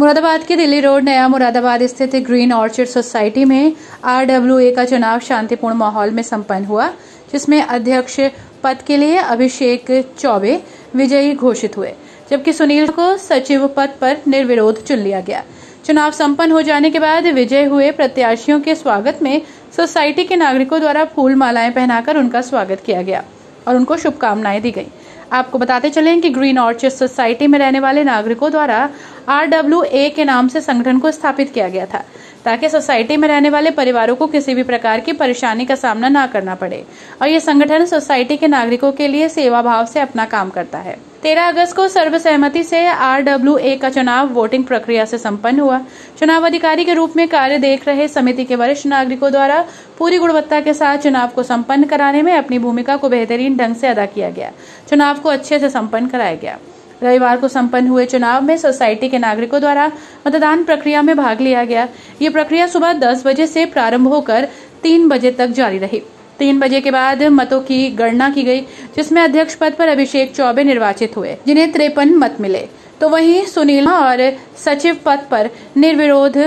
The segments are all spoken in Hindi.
मुरादाबाद के दिल्ली रोड, नया मुरादाबाद स्थित ग्रीन ऑर्चिड सोसाइटी में आरडब्ल्यूए का चुनाव शांतिपूर्ण माहौल में संपन्न हुआ, जिसमें अध्यक्ष पद के लिए अभिषेक चौबे, विजयी घोषित हुए, जबकि सुनील को सचिव पद पर निर्विरोध चुन लिया गया। चुनाव संपन्न हो जाने के बाद विजय हुए प्रत्याशियों के स्वागत में सोसाइटी के नागरिकों द्वारा फूल मालाएँ पहनाकर उनका स्वागत किया गया और उनको शुभकामनाएँ दी गई। आपको बताते चले कि ग्रीन ऑर्चिड सोसाइटी में रहने वाले नागरिकों द्वारा आर डब्ल्यू ए के नाम से संगठन को स्थापित किया गया था, ताकि सोसाइटी में रहने वाले परिवारों को किसी भी प्रकार की परेशानी का सामना न करना पड़े। और ये संगठन सोसाइटी के नागरिकों के लिए सेवा भाव से अपना काम करता है। तेरह अगस्त को सर्वसहमति से आर डब्ल्यू ए का चुनाव वोटिंग प्रक्रिया से संपन्न हुआ। चुनाव अधिकारी के रूप में कार्य देख रहे समिति के वरिष्ठ नागरिकों द्वारा पूरी गुणवत्ता के साथ चुनाव को संपन्न कराने में अपनी भूमिका को बेहतरीन ढंग से अदा किया गया। चुनाव को अच्छे से संपन्न कराया गया। रविवार को संपन्न हुए चुनाव में सोसाइटी के नागरिकों द्वारा मतदान प्रक्रिया में भाग लिया गया। ये प्रक्रिया सुबह दस बजे से प्रारंभ होकर तीन बजे तक जारी रही। तीन बजे के बाद मतों की गणना की गई, जिसमें अध्यक्ष पद पर अभिषेक चौबे निर्वाचित हुए, जिन्हें तिरपन मत मिले। तो वहीं सुनील और सचिव पद पर निर्विरोध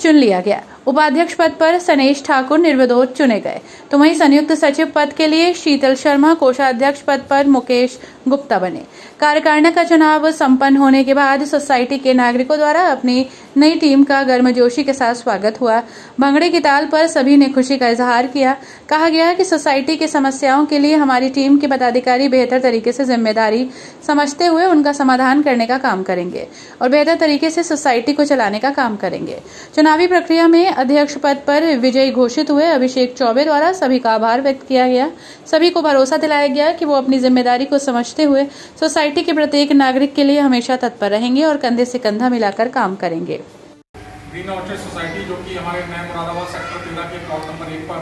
चुन लिया गया। उपाध्यक्ष पद पर सनेश ठाकुर निर्विरोध चुने गए। तो वहीं संयुक्त सचिव पद के लिए शीतल शर्मा, कोषाध्यक्ष पद पर मुकेश गुप्ता बने। कार्यकारिणी का चुनाव संपन्न होने के बाद सोसाइटी के नागरिकों द्वारा अपनी नई टीम का गर्मजोशी के साथ स्वागत हुआ। भंगड़े की ताल पर सभी ने खुशी का इजहार किया। कहा गया कि सोसाइटी की समस्याओं के लिए हमारी टीम के पदाधिकारी बेहतर तरीके से ज़िम्मेदारी समझते हुए उनका समाधान करने का काम करेंगे और बेहतर तरीके से सोसाइटी को चलाने का काम करेंगे। चुनावी प्रक्रिया में अध्यक्ष पद पर विजयी घोषित हुए अभिषेक चौबे द्वारा सभी का आभार व्यक्त किया गया। सभी को भरोसा दिलाया गया कि वो अपनी ज़िम्मेदारी को समझते हुए, सोसाइटी के प्रत्येक नागरिक के लिए हमेशा तत्पर रहेंगे और कंधे से कंधा मिलाकर काम करेंगे। ग्रीन सोसाइटी जो कि हमारे नए मुरादाबाद सेक्टर तेरह के प्लॉट नंबर एक पर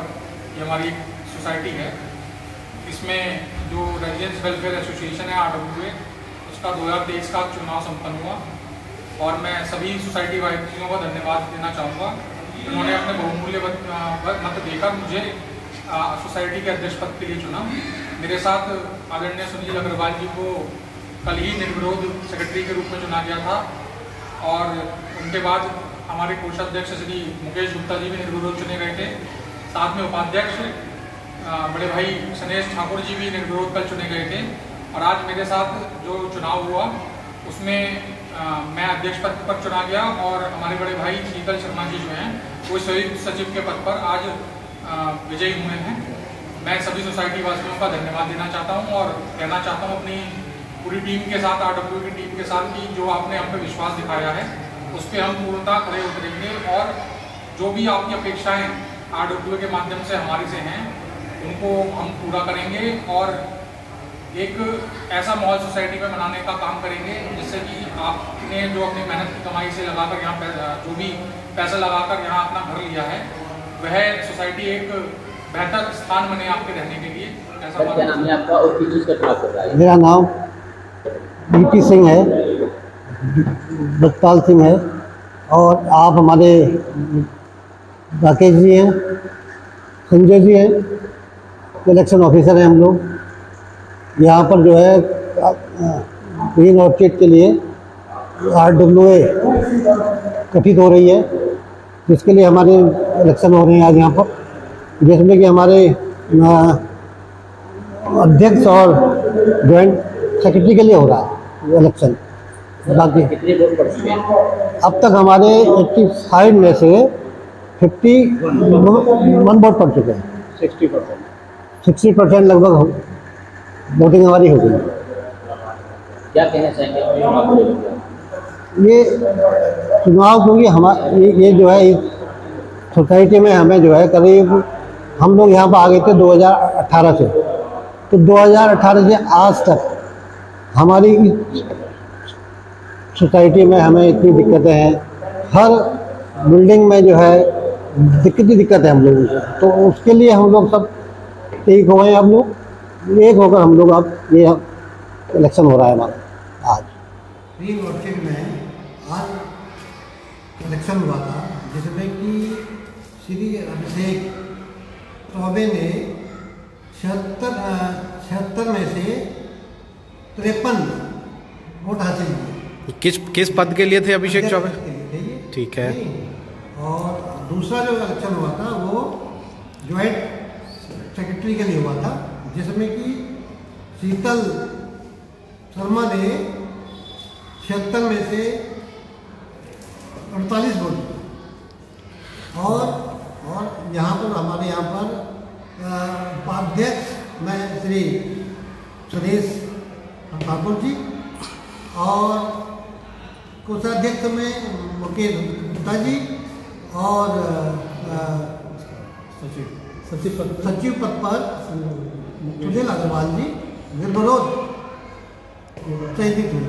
ये हमारी सोसाइटी है, इसमें जो रेजिडेंस वेलफेयर एसोसिएशन है आर उसका दो हज़ार तेईस का चुनाव संपन्न हुआ। और मैं सभी सोसाइटी वासियों का धन्यवाद देना चाहूँगा। उन्होंने अपने बहुमूल्य मत देकर मुझे सोसाइटी के अध्यक्ष पद के लिए चुना। मेरे साथ आदरणीय सुनील अग्रवाल जी को कल ही निर्विरोध सेक्रेटरी के रूप में चुना गया था और उनके बाद हमारे कोषाध्यक्ष श्री मुकेश गुप्ता जी भी निर्विरोध चुने गए थे। साथ में उपाध्यक्ष बड़े भाई सनेश ठाकुर जी भी निर्विरोध कल चुने गए थे और आज मेरे साथ जो चुनाव हुआ, उसमें मैं अध्यक्ष पद पर चुना गया और हमारे बड़े भाई शीतल शर्मा जी जो हैं, वो संयुक्त सचिव के पद पर आज विजयी हुए हैं। मैं सभी सोसाइटी वासियों का धन्यवाद देना चाहता हूँ और कहना चाहता हूँ अपनी पूरी टीम के साथ आर की टीम के साथ कि जो आपने हम पे विश्वास दिखाया है, उस पर हम पूर्णतः खड़े उतरेंगे और जो भी आपकी अपेक्षाएँ आर के माध्यम से हमारी से हैं, उनको हम पूरा करेंगे और एक ऐसा माहौल सोसाइटी में बनाने का काम करेंगे जिससे कि आपने जो अपनी मेहनत की कमाई से लगाकर यहाँ जो भी पैसा लगाकर यहाँ अपना घर लिया है, वह सोसाइटी एक बेहतर स्थान बने आपके रहने के लिए ऐसा क्या नाम है आपका और किस चीज़ का चुनाव कर रहा है? मेरा नाम बीपी सिंह है बचपाल सिंह है और आप हमारे राकेश जी हैं संजय जी हैं इलेक्शन ऑफिसर हैं हम लोग। यहाँ पर जो है ग्रीन ऑर्चिड के लिए आर डब्ल्यू ए गठित हो रही है जिसके लिए हमारे इलेक्शन हो रहे हैं आज यहाँ पर। जिसमें कि हमारे अध्यक्ष और ज्वाइंट सेक्रेटरी के लिए हो रहा है इलेक्शन बाकी अब तक हमारे 85 में से 50 वन वोट पड़ चुके हैं। 60 परसेंट सिक्सटी परसेंट लगभग वोटिंग हमारी हो गई। क्या कहना चाहेंगे? ये चुनाव क्योंकि हम ये, ये जो है इस सोसाइटी में हमें जो है करीब हम लोग यहाँ पर आ गए थे 2018 से। तो 2018 से आज तक हमारी सोसाइटी में हमें इतनी दिक्कतें हैं। हर बिल्डिंग में जो है दिक्कत ही दिक्कत है हम लोगों को। तो उसके लिए हम लोग सब एक हो गए हम लोग। एक होकर हम लोग अब ये इलेक्शन हो रहा है हमारा, आज। में आज इलेक्शन हुआ था, जिसमें कि श्री अभिषेक चौबे ने छिहत्तर छिहत्तर में से तिरपन वोट हासिल किए किस किस पद के लिए थे अभिषेक चौबे? ठीक है। और दूसरा जो इलेक्शन हुआ था वो ज्वाइंट सेक्रेटरी के लिए हुआ था जिसमें कि शीतल शर्मा ने छिहत्तर में से अड़तालीस वोट और और यहाँ पर हमारे यहाँ पर उपाध्यक्ष मैं श्री सुरेश ठाकुर जी और कोषाध्यक्ष में मुकेश गुप्ता जी और सचिव। सचिव पद पर सुनील अग्रवाल जी निर्विरोध। चयनित हुए